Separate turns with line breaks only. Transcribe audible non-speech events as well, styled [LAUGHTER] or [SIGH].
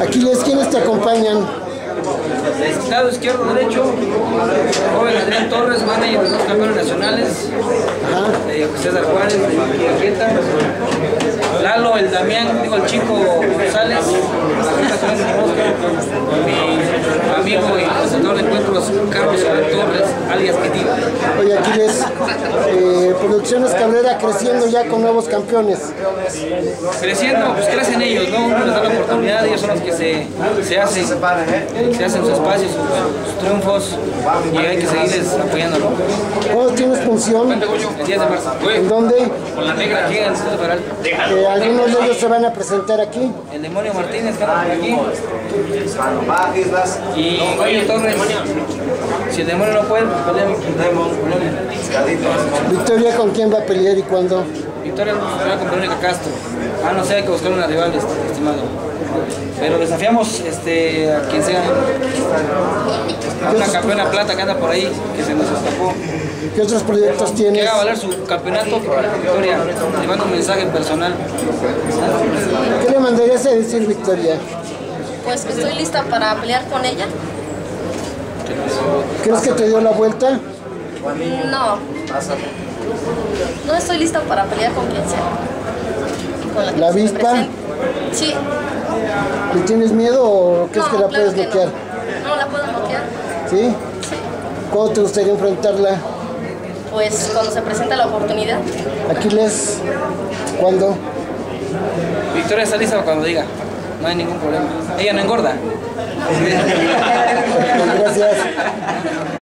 Aquiles, ¿quiénes te acompañan?
Lado izquierdo, derecho, joven Adrián Torres, manager de los campeones nacionales, de César Juárez, de. Lalo, el Damián, digo el chico González, mi amigo y presentador de encuentros Carlos Adrián Torres, alias.
Oye, Aquiles, eh, Producciones Cabrera creciendo ya con nuevos campeones.
Creciendo, pues crecen ellos, ¿no? Uno les da la oportunidad, ellos son los que se, se hacen, se hacen su espacio, sus, sus triunfos, y hay que seguirles apoyando, ¿no?
¿Cuándo tienes función?
El 10 de marzo.
¿En dónde?
Con la negra aquí en el Instituto Federal.
Eh, ¿Algunos de ellos se van a presentar aquí?
El demonio Martínez que anda por aquí. Y Goyo Torres. Si el demonio no puede, pues pelea
Victoria, ¿con quién va a pelear y cuándo?
Victoria va con Verónica Castro. Ah, no sé, hay que buscar una rival, este, estimado. Pero desafiamos este, a quien sea. A una campeona plata que anda por ahí, que se nos escapó.
¿Qué otros proyectos
Que
tienes?
haga valer su campeonato, que con Victoria. Le mando un mensaje personal.
¿Qué le mandarías a decir, Victoria?
Pues que estoy lista para pelear con ella.
¿Crees que te dio la vuelta?
No. No estoy lista para pelear con quien sea. Con que
¿La
presente. Sí.
¿Le tienes miedo o crees
No,
que la
claro
puedes
que
bloquear?
No. no la puedo bloquear.
¿Sí?
Sí.
¿Cómo te gustaría enfrentarla?
Pues cuando se presenta la oportunidad.
Aquiles, ¿cuándo?
Victoria está lista cuando diga. No hay ningún problema. Ella no engorda.
Gracias. [LAUGHS]